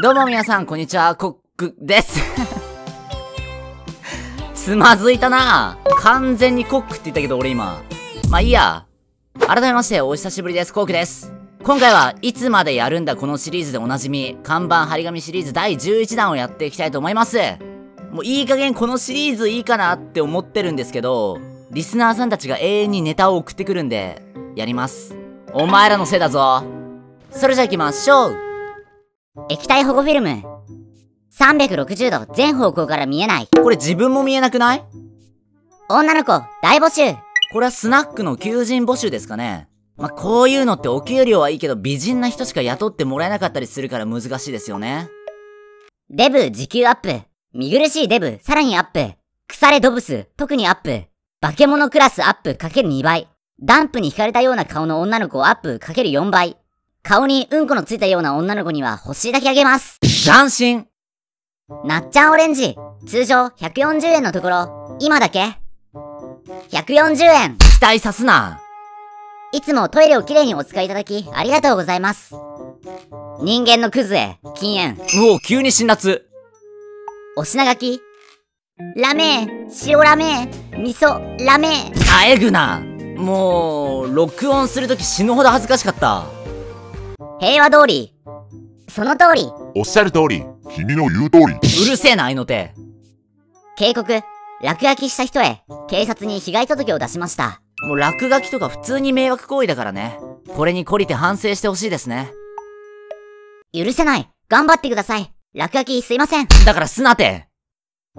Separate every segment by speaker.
Speaker 1: どうも皆さん、こんにちは、コックです。つまずいたな完全にコックって言ったけど俺今。まあいいや。改めまして、お久しぶりです。コークです。今回はいつまでやるんだこのシリーズでおなじみ、看板張り紙シリーズ第11弾をやっていきたいと思います。もういい加減このシリーズいいかなって思ってるんですけど、リスナーさんたちが永遠にネタを送ってくるんで、やります。お前らのせいだぞ。それじゃ行きましょう
Speaker 2: 液体保護フィルム。360度全方向から見えない。
Speaker 1: これ自分も見えなくない？
Speaker 2: 女の子、大募集。
Speaker 1: これはスナックの求人募集ですかねまあ、こういうのってお給料はいいけど美人な人しか雇ってもらえなかったりするから難しいですよね。
Speaker 2: デブ時給アップ。見苦しいデブ、さらにアップ。腐れドブス、特にアップ。化け物クラスアップかける2倍。ダンプに惹かれたような顔の女の子アップかける4倍。顔にうんこのついたような女の子には欲しいだけあげます。
Speaker 1: 斬新
Speaker 2: なっちゃんオレンジ。通常140円のところ、今だけ。140円。
Speaker 1: 期待さすない
Speaker 2: つもトイレをきれいにお使いいただき、ありがとうございます。人間のクズへ、禁煙。
Speaker 1: うお、急に辛辣
Speaker 2: お品書き。ラメー、塩ラメー、味噌、ラメー。
Speaker 1: あえぐなもう、録音するとき死ぬほど恥ずかしかった。
Speaker 2: 平和通り。その通り。
Speaker 3: おっしゃる通り、君の言う通り。
Speaker 1: うるせえな、愛の手。
Speaker 2: 警告。落書きした人へ、警察に被害届を出しました。
Speaker 1: もう落書きとか普通に迷惑行為だからね。これに懲りて反省してほしいですね。
Speaker 2: 許せない。頑張ってください。落書きすいません。
Speaker 1: だからすなて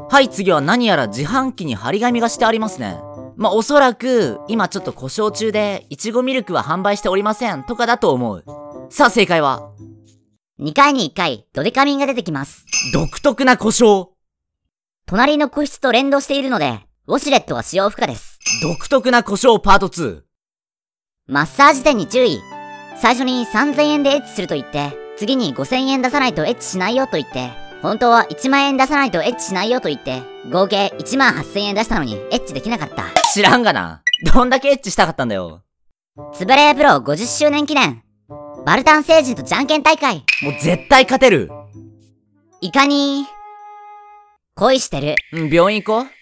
Speaker 1: はい、次は何やら自販機に張り紙がしてありますね。まあ、おそらく、今ちょっと故障中で、いちごミルクは販売しておりません、とかだと思う。さあ、正解は、
Speaker 2: 2回に1回、ドデカミンが出てきます。
Speaker 1: 独特な故障。
Speaker 2: 隣の個室と連動しているので、ウォシュレットは使用不可です。
Speaker 1: 独特な故障パート2。
Speaker 2: マッサージ店に注意。最初に3000円でエッチすると言って、次に5000円出さないとエッチしないよと言って、本当は1万円出さないとエッチしないよと言って、合計1万8000円出したのにエッチできなかった。
Speaker 1: 知らんがな。どんだけエッチしたかったんだよ。
Speaker 2: つぶれやプロ50周年記念。バルタン星人とじゃんけん大会。
Speaker 1: もう絶対勝てる。
Speaker 2: いかに、恋してる。
Speaker 1: うん、病院行こう。